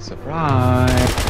Surprise!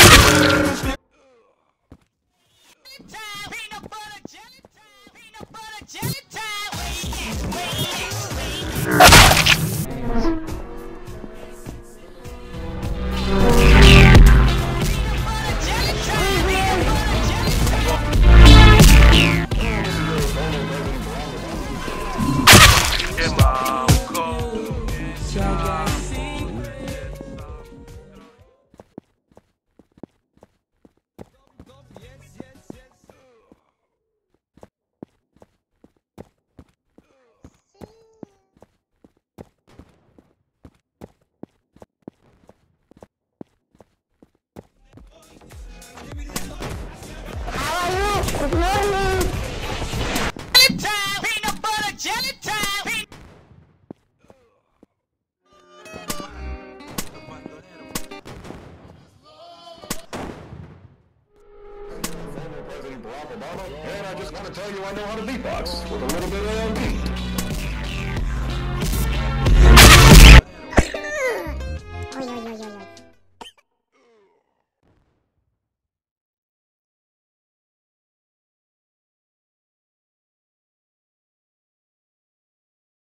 Barack Obama, and I just want to tell you I know how to beatbox with a little bit of LB.